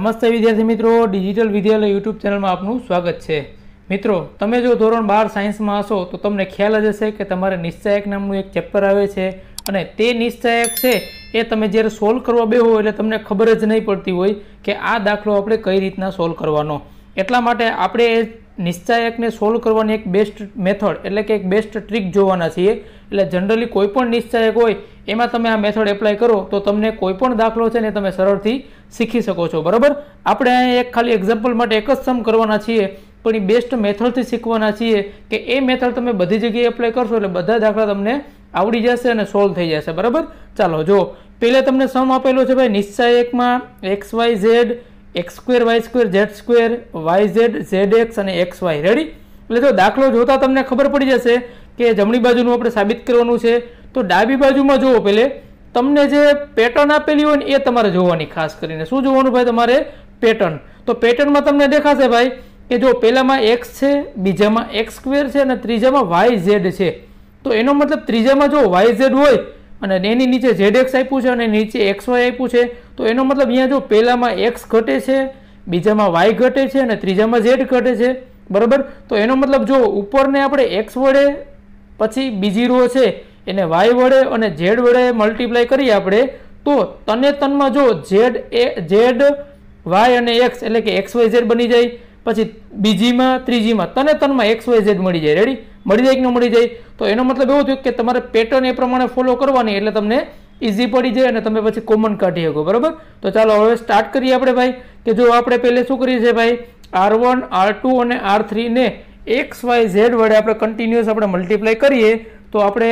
નમસ્તે વિદ્યાર્થી મિત્રો, ડિજિટલ વિદ્યાલય યુટ્યુબ ચેનલમાં આપનું સ્વાગત છે. મિત્રો, તમે જો ધોરણ બાર સાયન્સમાં હશો, તો તમને ખ્યાલ જ હશે કે તમારે નિશ્ચાયક નામનું એક ચેપ્ટર આવે છે અને તે નિશ્ચાયક છે એ તમે જ્યારે સોલ્વ કરવા બેહો એટલે તમને ખબર જ નહીં પડતી હોય કે આ દાખલો આપણે કઈ રીતના સોલ્વ કરવાનો. એટલા માટે આપણે એ નિશ્ચાયકને સોલ્વ કરવાની એક બેસ્ટ મેથડ એટલે કે એક બેસ્ટ ટ્રીક જોવાના છીએ. એટલે જનરલી કોઈ પણ નિશ્ચાયક હોય, એમાં તમે આ મેથડ એપ્લાય કરો, તો તમને કોઈ પણ દાખલો છે ને તમે સરળથી શીખી શકો છો. બરાબર? આપણે અહીંયા એક ખાલી એક્ઝામ્પલ માટે એક જ સમ કરવાના છીએ, પણ એ બેસ્ટ મેથડથી શીખવાના છીએ કે એ મેથડ તમે બધી જગ્યાએ એપ્લાય કરશો, એટલે બધા દાખલા તમને આવડી જશે અને સોલ્વ થઈ જશે. બરાબર? ચાલો જો પહેલાં તમને સમ આપેલો છે ભાઈ, નિશ્ચાયકમાં x y z x square, y square, z square, y z z x અને એક્સ વાય. રેડી એટલે જો દાખલો જોતા તમને ખબર પડી જશે કે જમણી બાજુનું આપણે સાબિત કરવાનું છે. તો ડાબી બાજુમાં જુઓ પહેલે. તમને જે પેટર્ન આપેલી હોય ને એ તમારે જોવાની ખાસ કરીને. શું જોવાનું ભાઈ તમારે? પેટર્ન તો પેટર્નમાં તમને દેખાશે ભાઈ કે જો પહેલામાં એક્સ છે, બીજામાં એક્સ સ્ક્વેર છે અને ત્રીજામાં વાય ઝેડ છે. તો એનો મતલબ ત્રીજામાં જો વાય ઝેડ હોય અને એની નીચે ઝેડ એક્સ આપ્યું છે અને નીચે એક્સ વાય આપ્યું છે તો એનો મતલબ અહીંયા જો પહેલામાં એક્સ ઘટે છે, બીજામાં વાય ઘટે છે અને ત્રીજામાં ઝેડ ઘટે છે, બરાબર? તો એનો મતલબ જો ઉપરને આપણે એક્સ વડે, પછી બીજી રો છે, એને વાય વડે અને ઝેડ વડે મલ્ટીપ્લાય કરીએ આપણે, તો તને તનમાં જો ઝેડ એ ઝેડ વાય અને એક્સ એટલે કે એક્સ વાય ઝેડ બની જાય, પછી બીજીમાં, ત્રીજીમાં, તને તનમાં એક્સ વાય ઝેડ મળી જાય. રેડી મળી જાય કે ન મળી જાય? તો એનો મતલબ એવો થયો કે તમારે પેટર્ન એ પ્રમાણે ફોલો કરવાની, એટલે તમને ઇઝી પડી જાય અને તમે પછી કોમન કાઢી શકો, બરાબર? તો ચાલો હવે સ્ટાર્ટ કરીએ આપણે ભાઈ, કે જો આપણે પહેલે શું કરીએ છીએ ભાઈ આર વન આર ટુ અને આર થ્રીને એક્સ વાય ઝેડ વડે આપણે કન્ટિન્યુઅસ આપણે મલ્ટીપ્લાય કરીએ, તો આપણે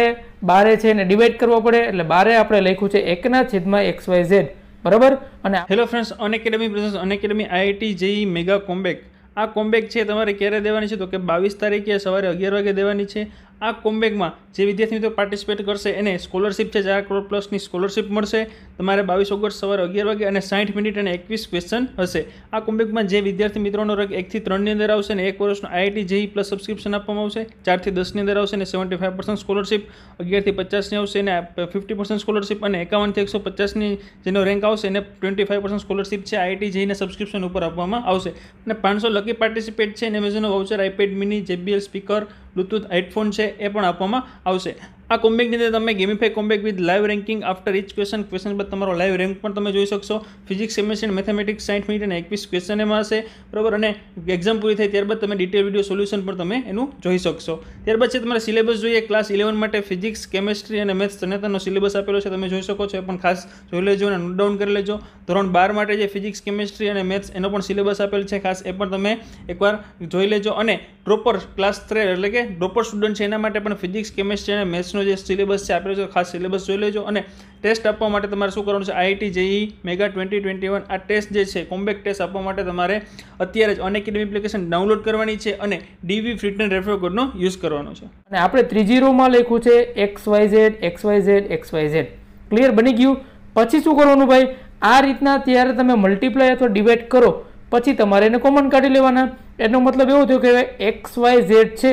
બારે છે એને ડિવાઈડ કરવો પડે, એટલે બારે આપણે લખ્યું છે એકના છેદમાં એક્સ વાય ઝેડ બરાબર? અને hello friends Unacademy presents Unacademy IIT JEE mega comeback આ કોમ્બેક છે, તમારે ક્યારે દેવાની છે? તો કે બાવીસ તારીખે સવારે અગિયાર વાગે દેવાની છે. આ કોમ્બેકમાં જે વિદ્યાર્થી મિત્રો પાર્ટિસિપેટ કરશે એને સ્કોલરશિપ છે ચાર કરોડ પ્લસની સ્કોલરશિપ મળશે. તમારે બાવીસ ઓગસ્ટ સવારે અગિયાર વાગે અને સાઠ મિનિટ અને એકવીસ ક્વેશ્ચન હશે. આ કોમ્બેકમાં જે વિદ્યાર્થી મિત્રોનો રંગ એકથી ત્રણની અંદર આવશે ને એક વર્ષનો આઈઆઈટી જેઈ પ્લસ સબસ્ક્રિપ્શન આપવામાં આવશે. ચારથી દસની અંદર આવશે અને સેવન્ટી ફાઇવ પર્સન્ટ સ્કોલરશિપ અગિયારથી પચાસની આવશે અને ફિફ્ટી પર્સન્ટ સ્કોલરશિપ અને એકાવનથી એકસો પચાસની જેનો રેન્ક આવશે એને ટ્વેન્ટી ફાઇવ પર્સન્ટ સ્કોલરશિપ છે આઈઆઈટી જેઈને સબસ્ક્રિપ્શન ઉપર આપવામાં આવશે. અને પાંચસો લકી પાર્ટિસિપેટ છે, અને એમેઝોનનો voucher iPad mini JBL speaker Bluetooth headphone છે એ પણ આપવામાં આવશે. આ કોમ્બેકની અંદર તમે gamify comeback with live ranking after each question question બાદ તમારો લાઈવ રેન્ક પણ તમે જોઈ શકશો. ફિઝિક્સ કેમેસ્ટ્રી મેથેમેટિક્સ સાઠ મિનિટ અને એકવીસ ક્વેશ્ચન એમાં હશે. બરાબર? અને એક્ઝામ પૂરી થાય ત્યારબાદ તમે ડિટેલ વીડિયો સોલ્યુશન પણ તમે એનું જોઈ શકશો. ત્યારબાદ છે તમારે સિલેબસ જોઈએ. ક્લાસ ઇલેવન માટે ફિઝિક્સ કેમેસ્ટ્રી અને મેથ્સ તનેતાનો સિલેબસ આપેલો છે. તમે જોઈ શકો છો. એ પણ ખાસ જોઈ લેજો અને નોટ ડાઉન કરી લેજો. ધોરણ બાર માટે જે ફિઝિક્સ કેમેસ્ટ્રી અને મેથ્સ એનો પણ સિલેબસ આપેલ છે. ખાસ એ પણ તમે એકવાર જોઈ લેજો. અને ડ્રોપર ક્લાસ થ્રી એટલે કે ડ્રોપર સ્ટુડન્ટ છે એના માટે પણ ફિઝિક્સ કેમેસ્ટ્રી અને મેથ્સનો જે સિલેબસ છે, આપેલો છે ખાસ સિલેબસ જોઈ લેજો. અને ટેસ્ટ આપવા માટે તમારે શું કરવાનું છે IIT JEE mega twenty twenty one, આ ટેસ્ટ જે છે કોમ્બેક ટેસ્ટ આપવા માટે તમારે અત્યારે જ અનએકેડમી એપ્લિકેશન ડાઉનલોડ કરવાની છે અને ડીવી ફ્રીટન રેફર કોડનો યુઝ કરવાનો છે. અને આપણે ત્રીજી રોમાં લખ્યું છે, x y z, x y z, x y z. Clear બની ગયું? પછી શું કરવાનું ભાઈ? આ રીતના ત્યારે તમે મલ્ટીપ્લાય અથવા ડિવાઈડ કરો, પછી તમારે એને કોમન કાઢી લેવાના. એનો મતલબ એવો થયો કે એક્સ વાય ઝેડ છે,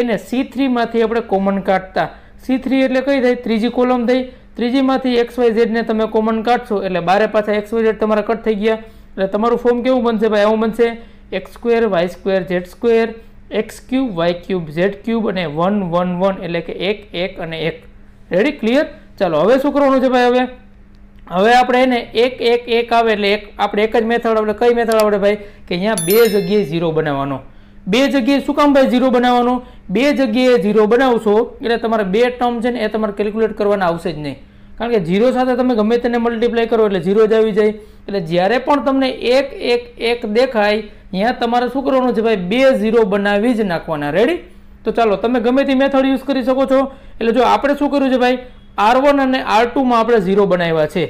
એને સી થ્રીમાંથી આપણે કોમન કાઢતા. સી થ્રી એટલે કઈ થઈ ત્રીજી કોલમ થઈ ત્રીજીમાંથી એક્સ વાય ઝેડને તમે કોમન કાઢશો, એટલે બારે પાછા એક્સ વાય ઝેડ તમારા કટ થઈ ગયા. એટલે તમારું ફોર્મ કેવું બનશે ભાઈ? એવું બનશે. X square y square z square x cube y cube z cube અને વન વન વન એટલે કે એક એક અને એક. રેડી ક્લિયર ચાલો, હવે શું કરવાનું છે ભાઈ હવે? હવે આપણે એને એક એક એક આવે એટલે એક આપણે એક જ મેથડ આપણે કઈ મેથડ આવડે ભાઈ? કે અહીંયા બે જગ્યાએ ઝીરો બનાવવાનો. બે જગ્યાએ શું કામ ભાઈ ઝીરો બનાવવાનો? બે જગ્યાએ ઝીરો બનાવશો, એટલે તમારે બે ટર્મ છે ને એ તમારે કેલ્ક્યુલેટ કરવાના આવશે જ નહીં. કારણ કે ઝીરો સાથે તમે ગમે તેને મલ્ટીપ્લાય કરો એટલે ઝીરો જ આવી જાય. એટલે જ્યારે પણ તમને એક એક એક દેખાય, અહીંયા તમારે શું કરવાનું છે ભાઈ? બે ઝીરો બનાવી જ નાખવાના. રેડી તો ચાલો, તમે ગમે તે મેથડ યુઝ કરી શકો છો. એટલે જો આપણે શું કર્યું છે ભાઈ? આર વન અને આર ટુમાં આપણે ઝીરો બનાવ્યા છે.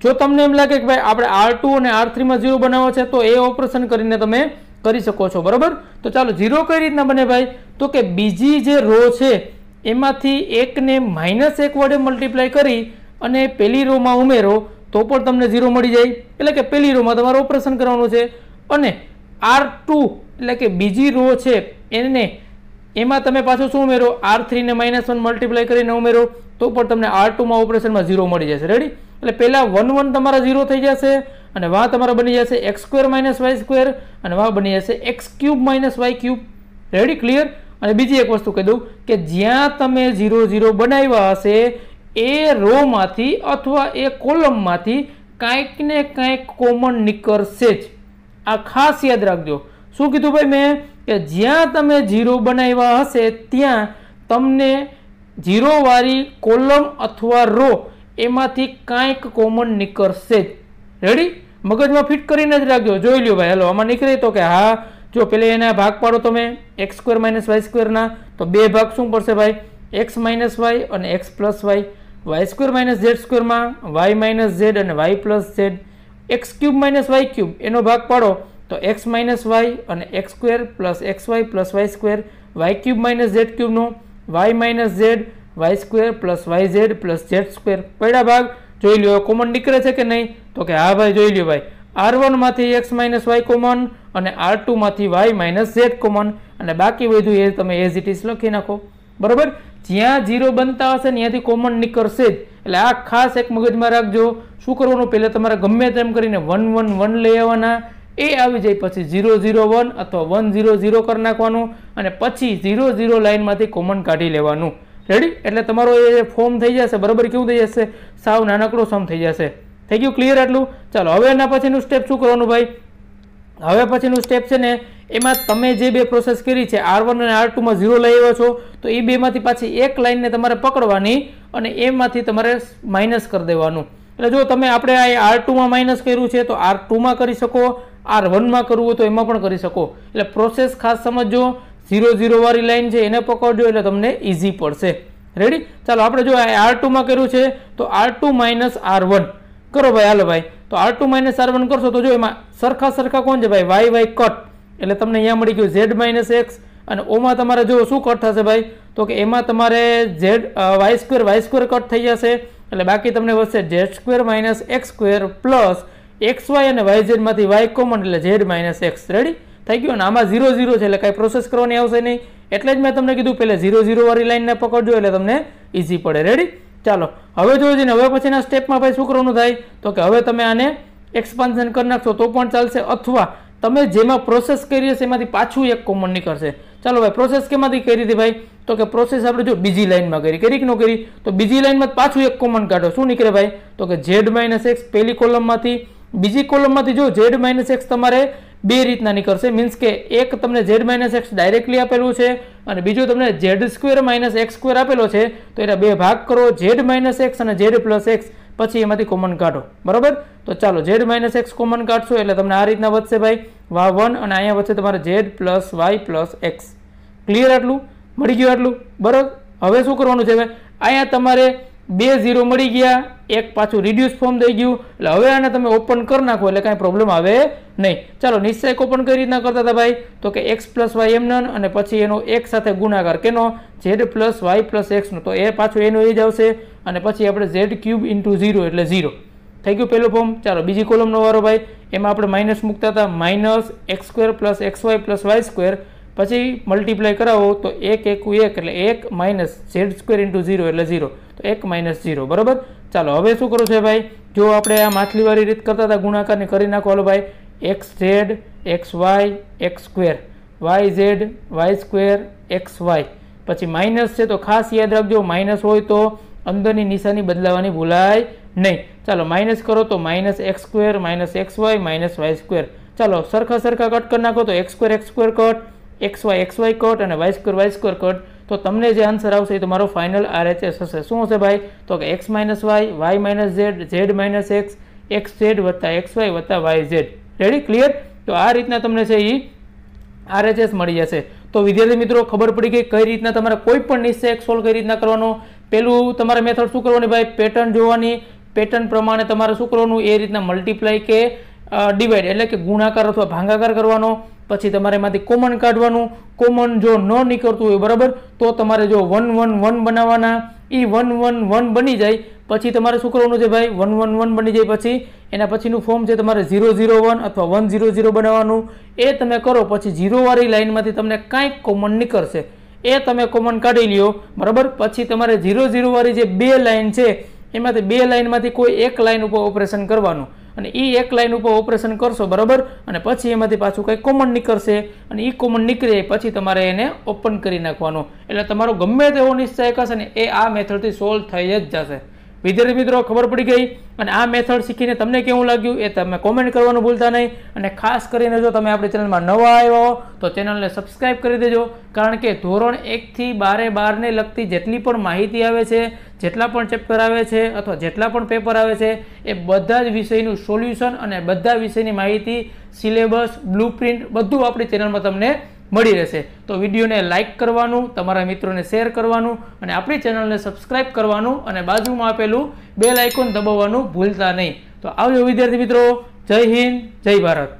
જો તમને એમ લાગે કે ભાઈ આપણે આર ટુ અને આર થ્રીમાં ઝીરો બનાવવા છે, તો એ ઓપરેશન કરીને તમે કરી શકો છો, બરાબર? તો ચાલો, ઝીરો કઈ રીતના બને ભાઈ? તો કે બીજી જે રો છે, એમાંથી એકને માઇનસ એક વડે મલ્ટીપ્લાય કરી અને પહેલી રોમાં ઉમેરો, તો પણ તમને ઝીરો મળી જાય. એટલે કે પહેલી રોમાં તમારે ઓપરેશન કરવાનું છે. અને આર એટલે કે બીજી રો છે, એને, એમાં તમે પાછું શું ઉમેરો? આર થ્રીને માઇનસ વન મલ્ટીપ્લાય કરીને ઉમેરો, તો પણ તમને આર ટુમાં ઓપરેશનમાં ઝીરો મળી જશે. રેડી એટલે પહેલાં વન વન તમારા ઝીરો થઈ જશે અને વા તમારો બની જશે x square minus y square અને વા બની જશે x cube minus y cube ready clear અને બીજી એક વસ્તુ કહી દઉં કે જ્યાં તમે ઝીરો ઝીરો બનાવ્યા હશે, એ રોમાંથી અથવા એ કોલમમાંથી કાંઈક ને કાંઈક કોમન નીકળશે જ. આ ખાસ યાદ રાખજો. શું કીધું ભાઈ મેં? કે જ્યાં તમે ઝીરો બનાવ્યા હશે, ત્યાં તમને ઝીરોવાળી કોલમ અથવા રો એમાંથી કાંઈક કોમન નીકળશે જ. રેડી મગજમાં ફિટ કરીને જ રાખજો. જોઈ લ્યો ભાઈ, હાલો, આમાં નીકળે તો કે હા, જો પેલે એના ભાગ પાડો તમે એક્સ સ્ક્વેર માઇનસ વાય સ્ક્વેરના તો બે ભાગ શું પડશે ભાઈ? એક્સ માઇનસ વાય અને x plus y y square minus z સ્ક્વેરમાં Y minus Z અને y plus z x cube minus y cube એનો ભાગ પાડો, તો એક્સ માઇનસ વાય અને x square plus x y plus y square y cube minus z ક્યુબનો y minus z y square plus y z plus z square પડ્યા ભાગ, જોઈ લ્યો common નીકળે છે કે નહીં? તો કે હા ભાઈ, જોઈ લ્યો ભાઈ. આર વનમાંથી એક્સ માઇનસ વાય કોમન અને આર ટુમાંથી વાય માઇનસ ઝેડ કોમન અને બાકી બધું એ તમે એઝ ઇટ ઇઝ લખી નાખો. બરાબર? જ્યાં જીરો બનતા હશે ને ત્યાંથી કોમન નીકળશે જ. એટલે આ ખાસ એક મગજમાં રાખજો. શું કરવાનું? પહેલાં તમારે ગમે તેમ કરીને વન વન વન લઈ આવવાના. એ આવી જાય પછી ઝીરો ઝીરો વન અથવા વન ઝીરો ઝીરો કરી નાખવાનું. અને પછી ઝીરો ઝીરો લાઇનમાંથી કોમન કાઢી લેવાનું. રેડી એટલે તમારો એ ફોર્મ થઈ જશે. બરાબર? કેવું થઈ જશે? સાવ નાનકડો સમ થઈ જશે. થઈ ગયું ક્લિયર આટલું? ચાલો, હવે એના પછીનું સ્ટેપ શું કરવાનું ભાઈ? હવે પછીનું સ્ટેપ છે ને, એમાં તમે જે બે પ્રોસેસ કરી છે આર વન અને આર ટુમાં ઝીરો લઈ આવ્યો છો, તો એ બેમાંથી પાછી એક લાઇનને તમારે પકડવાની અને એમાંથી તમારે માઇનસ કરી દેવાનું. એટલે જો તમે આપણે આ આર ટુમાં માઇનસ કર્યું છે, તો આર ટુમાં કરી શકો આર વનમાં કરવું હોય તો એમાં પણ કરી શકો. એટલે પ્રોસેસ ખાસ સમજજો ઝીરો ઝીરો વાળી લાઈન છે, એને પકડજો, એટલે તમને ઇઝી પડશે. રેડી ચાલો, આપણે જો આર ટુમાં કર્યું છે, તો r two minus r one કરો ભાઈ, હાલો ભાઈ. તો r two minus r one કરશો તો જો એમાં સરખા સરખા કોણ છે ભાઈ? વાય વાય કટ એટલે તમને અહીંયા મળી ગયું ઝેડ માઇનસ એક્સ અને ઓમાં તમારે જો શું કટ થશે ભાઈ? તો કે એમાં તમારે z y square y square cut થઈ જશે. એટલે બાકી તમને વધશે z square minus x square plus x y અને વાય ઝેડમાંથી વાય કોમન એટલે ઝેડ માઇનસ એક્સ રેડી થઈ ગયું? અને આમાં ઝીરો ઝીરો છે, એટલે કાંઈ પ્રોસેસ કરવાની આવશે નહીં. એટલે જ મેં તમને કીધું, પહેલાં ઝીરો ઝીરો વાળી લાઈનને પકડજો, એટલે તમને ઇઝી પડે. રેડી ચાલો, હવે જોયું છે ને હવે પછીના સ્ટેપમાં ભાઈ શું કરવાનું થાય તો કે હવે તમે આને એક્સપાન્શન કરી નાખશો તો પણ ચાલશે, અથવા તમે જેમાં પ્રોસેસ કરી હશે એમાંથી પાછું એક કોમન નીકળશે. ચાલો ભાઈ પ્રોસેસ કેમાંથી કરી હતી ભાઈ? તો કે પ્રોસેસ આપણે જો બીજી લાઈનમાં કરી કરી કે ન કરી? તો બીજી લાઈનમાં પાછું એક કોમન કાઢો. શું નીકળે ભાઈ? તો કે ઝેડ માઇનસ એક્સ પહેલી કોલમમાંથી બીજી કોલમમાંથી જો ઝેડ માઇનસ એક્સ તમારે બે રીતના નીકળશે. મીન્સ કે એક તમને ઝેડ માઇનસ એક્સ ડાયરેક્ટલી આપેલું છે અને બીજું તમને z square minus x square આપેલો છે, તો એના બે ભાગ કરો ઝેડ માઇનસ એક્સ અને ઝેડ પ્લસ એક્સ પછી એમાંથી કોમન કાઢો. બરાબર? તો ચાલો ઝેડ માઇનસ એક્સ કોમન કાઢશો, એટલે તમને આ રીતના વધશે ભાઈ. વા વન અને અહીંયા વધશે તમારે z plus y plus x clear આટલું? મળી ગયું આટલું? બરાબર? હવે શું કરવાનું છે ભાઈ અહીંયા તમારે બે ઝીરો મળી ગયા, એક પાછું રિડ્યુસ ફોર્મ થઈ ગયું. એટલે હવે આને તમે ઓપન કરી નાખો, એટલે કાંઈ પ્રોબ્લેમ આવે નહીં. ચાલો, નિશ્ચય કોપણ કઈ રીતના કરતા હતા ભાઈ? તો કે એક્સ પ્લસ વાય એમ નન અને પછી એનો એક સાથે ગુણાકાર કેનો? ઝેડ પ્લસ વાય પ્લસ એક્સનો તો એ પાછું એનો એ જ આવશે અને પછી આપણે ઝેડ ક્યુબ ઇન્ટુ ઝીરો એટલે ઝીરો થઈ ગયું પહેલું ફોર્મ ચાલો, બીજી કોલમનો વારો ભાઈ. એમાં આપણે માઇનસ મૂકતા હતા minus x square plus x y plus y square પછી મલ્ટીપ્લાય કરાવો તો એક એકું એક એટલે એક minus z square into zero એટલે ઝીરો તો એક માઇનસ ઝીરો બરાબર? ચાલો, હવે શું કરો છે ભાઈ? જો આપણે આ માછલીવાળી રીત કરતા હતા, ગુણાકારની કરી નાખો ભાઈ. X z x y x square y z y square x y પછી માઇનસ છે તો ખાસ યાદ રાખજો માઇનસ હોય તો અંદરની નિશાની બદલાવાની ભૂલાય નહીં. ચાલો માઇનસ કરો તો minus x square minus x y minus y square ચાલો સરખા સરખા કટ કરી નાખો તો x square x square cut x y x y cut અને y square y square cut તો તમને જે આન્સર આવશે એ તમારો ફાઇનલ આરએચએસ હશે. શું હશે ભાઈ? તો કે x minus y y minus z z minus x x z વત્તા એક્સ વાય વત્તા વાય ઝેડ રેડી ક્લિયર તો આ રીતના તમને છે એ આરએચએસ મળી જશે. તો વિદ્યાર્થી મિત્રો, ખબર પડી ગઈ કઈ રીતના તમારે કોઈ પણ નિશ્ચયક સોલ્વ કઈ રીતના કરવાનો? પેલું તમારે મેથડ શું કરવાની ભાઈ? પેટર્ન જોવાની. પેટર્ન પ્રમાણે તમારે શું કરવાનું? એ રીતના મલ્ટીપ્લાય કે ડિવાઈડ એટલે કે ગુણાકાર અથવા ભાંગાકાર કરવાનો. પછી તમારે એમાંથી કોમન કાઢવાનું. કોમન જો ન નીકળતું હોય, બરાબર? તો તમારે જો વન વન વન બનાવવાના. એ વન વન વન બની જાય. પછી તમારે શું કરવાનું છે ભાઈ? વન વન વન બની જાય પછી. એના પછીનું ફોર્મ છે તમારે ઝીરો ઝીરો વન અથવા વન ઝીરો ઝીરો બનાવવાનું. એ તમે કરો, પછી ઝીરોવાળી લાઇનમાંથી તમને કાંઈક કોમન નીકળશે. એ તમે કોમન કાઢી લ્યો, બરાબર? પછી તમારે ઝીરો ઝીરોવાળી જે બે લાઇન છે, એમાંથી બે લાઇનમાંથી કોઈ એક લાઇન ઉપર ઓપરેશન કરવાનું. અને એ એક લાઈન ઉપર ઓપરેશન કરશો, બરાબર? અને પછી એમાંથી પાછું કંઈ કોમન નીકળશે. અને એ કોમન નીકળે પછી તમારે એને ઓપન કરી નાખવાનું. એટલે તમારો ગમે તેવો નિશ્ચય હશે ને એ આ મેથડથી સોલ્વ થઈ જ જશે. વિદ્યાર્થી મિત્રો, ખબર પડી ગઈ અને આ મેથડ શીખીને તમને કેવું લાગ્યું એ તમે કોમેન્ટ કરવાનું ભૂલતા નહીં. અને ખાસ કરીને જો તમે આપણી ચેનલમાં નવા આવ્યા હો, તો ચેનલને સબસ્ક્રાઈબ કરી દેજો. કારણ કે ધોરણ એકથી બારે બારને લગતી જેટલી પણ માહિતી આવે છે, જેટલા પણ ચેપ્ટર આવે છે અથવા જેટલા પણ પેપર આવે છે, એ બધા જ વિષયનું સોલ્યુશન અને બધા વિષયની માહિતી સિલેબસ બ્લુ બધું આપણી ચેનલમાં તમને મળી રહેશે. તો વિડીયોને લાઇક કરવાનું, તમારા મિત્રોને શેર કરવાનું અને આપણી ચેનલને સબસ્ક્રાઇબ કરવાનું અને બાજુમાં આપેલું બેલ આઇકોન દબાવવાનું ભૂલતા નહીં. તો આવજો વિદ્યાર્થી મિત્રો. જય હિન્દ, જય ભારત.